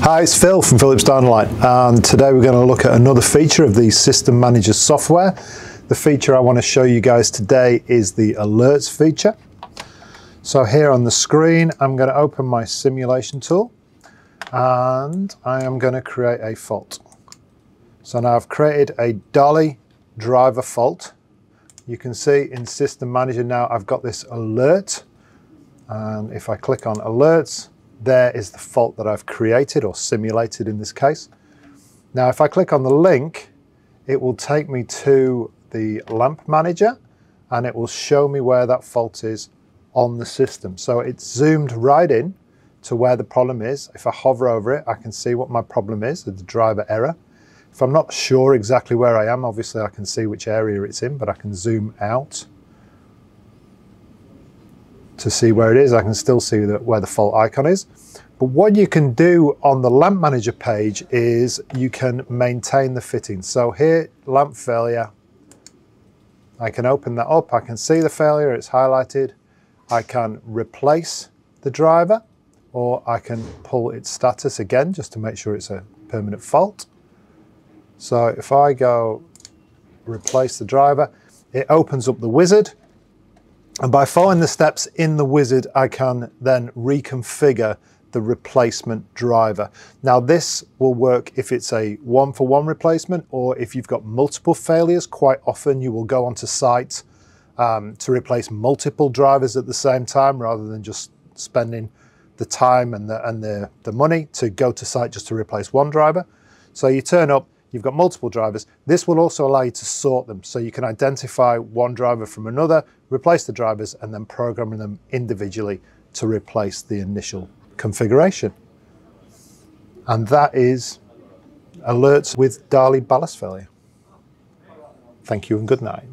Hi, it's Phil from Philips Dynalite and today we're going to look at another feature of the System Manager software. The feature I want to show you guys today is the Alerts feature. So here on the screen I'm going to open my simulation tool and I am going to create a fault. So now I've created a DALI driver fault. You can see in System Manager now I've got this alert and if I click on alerts there is the fault that I've created or simulated in this case. Now if I click on the link it will take me to the lamp manager and it will show me where that fault is on the system. So it's zoomed right in to where the problem is. If I hover over it I can see what my problem is, the driver error. If I'm not sure exactly where I am, obviously I can see which area it's in, but I can zoom out to see where it is. I can still see that where the fault icon is. But what you can do on the lamp manager page is you can maintain the fitting. So here, lamp failure, I can open that up. I can see the failure, it's highlighted. I can replace the driver or I can pull its status again just to make sure it's a permanent fault. So if I go replace the driver, it opens up the wizard. And by following the steps in the wizard, I can then reconfigure the replacement driver. Now this will work if it's a one for one replacement or if you've got multiple failures, quite often you will go onto site um, to replace multiple drivers at the same time rather than just spending the time and, the, and the, the money to go to site just to replace one driver. So you turn up, you've got multiple drivers. This will also allow you to sort them. So you can identify one driver from another, replace the drivers, and then program them individually to replace the initial configuration. And that is alerts with DALI ballast failure. Thank you and good night.